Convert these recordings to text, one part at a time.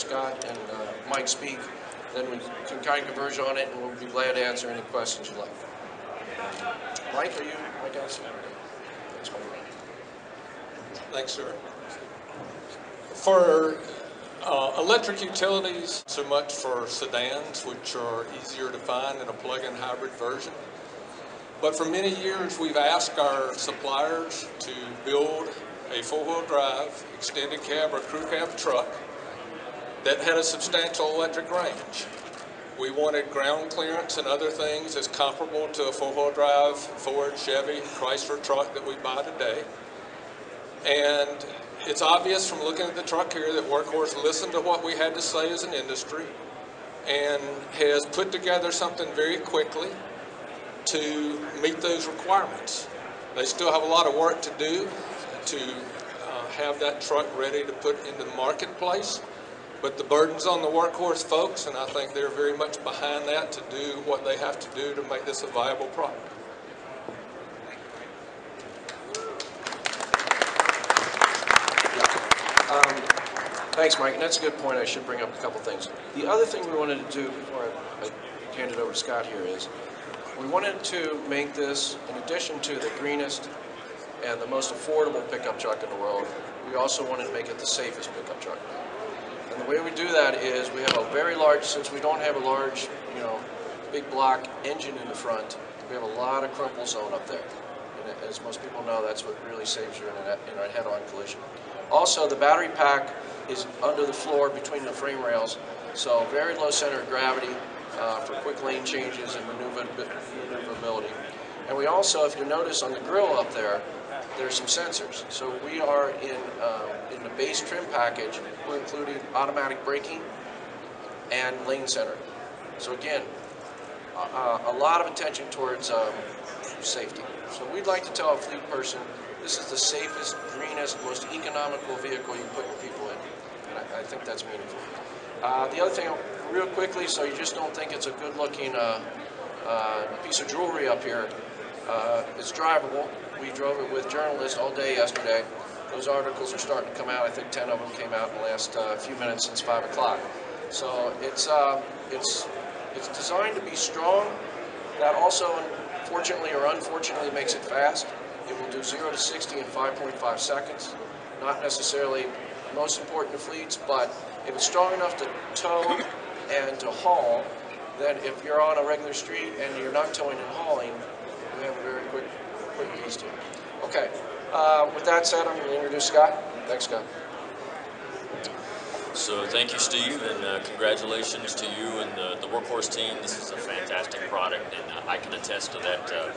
Scott and uh, Mike speak. Then we can kind of converge on it, and we'll be glad to answer any questions you like. Mike, are you, Mike Allison? Thanks. Thanks, sir. For uh, electric utilities, so much for sedans, which are easier to find in a plug-in hybrid version. But for many years, we've asked our suppliers to build a four-wheel drive, extended cab or crew cab truck that had a substantial electric range. We wanted ground clearance and other things as comparable to a four-wheel drive Ford, Chevy, Chrysler truck that we buy today. And it's obvious from looking at the truck here that Workhorse listened to what we had to say as an industry and has put together something very quickly to meet those requirements. They still have a lot of work to do to uh, have that truck ready to put into the marketplace. But the burden's on the workhorse folks, and I think they're very much behind that to do what they have to do to make this a viable product. Um, Thanks, Mike, and that's a good point. I should bring up a couple things. The other thing we wanted to do before I I hand it over to Scott here is, we wanted to make this, in addition to the greenest and the most affordable pickup truck in the world, we also wanted to make it the safest pickup truck. The way we do that is, we have a very large, since we don't have a large, you know, big block engine in the front, we have a lot of crumple zone up there. And as most people know, that's what really saves you in a, in a head-on collision. Also, the battery pack is under the floor between the frame rails, so very low center of gravity uh, for quick lane changes and maneuverability. And we also, if you notice on the grill up there, there's some sensors. So we are in, uh, in the base trim package, we're including automatic braking and lane center. So again, uh, a lot of attention towards um, safety. So we'd like to tell a fleet person, this is the safest, greenest, most economical vehicle you put your people in. And I, I think that's meaningful. Uh, the other thing, real quickly, so you just don't think it's a good-looking uh, uh, piece of jewelry up here, uh, it's drivable. We drove it with journalists all day yesterday. Those articles are starting to come out. I think 10 of them came out in the last uh, few minutes since 5 o'clock. So it's, uh, it's, it's designed to be strong. That also, fortunately or unfortunately, makes it fast. It will do 0 to 60 in 5.5 seconds. Not necessarily most important to fleets, but if it's strong enough to tow and to haul, then if you're on a regular street and you're not towing and hauling, you have a very quick, quick piece to. Okay, uh, with that said, I'm going to introduce Scott. Thanks, Scott. So thank you, Steve, and uh, congratulations to you and the, the Workhorse team. This is a fantastic product, and uh, I can attest to that uh,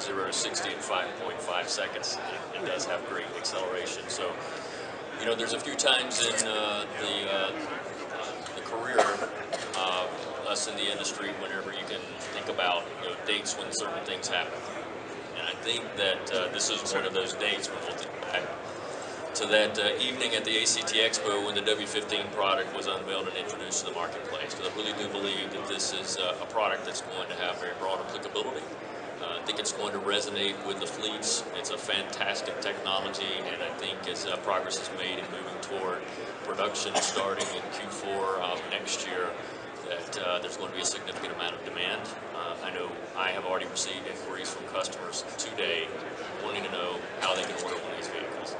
0 to 60 in 5.5 seconds. It, it does have great acceleration. So, you know, there's a few times in uh, the, uh, the career of us in the industry whenever you can think about you know, dates when certain things happen. Think that uh, this is one of those dates when we'll think back to that uh, evening at the ACT Expo when the W15 product was unveiled and introduced to the marketplace. Because I really do believe that this is uh, a product that's going to have very broad applicability. Uh, I think it's going to resonate with the fleets. It's a fantastic technology, and I think as uh, progress is made in moving toward production starting in Q4 of next year, that uh, there's going to be a significant amount of demand. Uh, I know I have already received inquiries from customers today wanting to know how they can order one of these vehicles.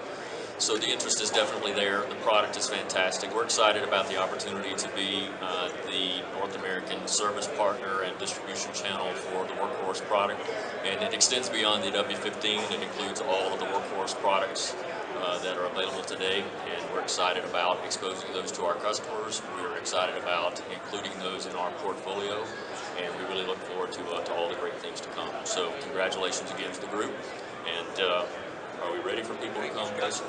So the interest is definitely there. The product is fantastic. We're excited about the opportunity to be uh, the North American service partner and distribution channel for the Workhorse product. And it extends beyond the W15. It includes all of the Workhorse products uh, that are available today. And we're excited about exposing those to our customers. We're excited about including those in our portfolio. And we really look forward to, uh, to all the great things to come. So congratulations again to the group. And uh, are we ready for people to come, guys?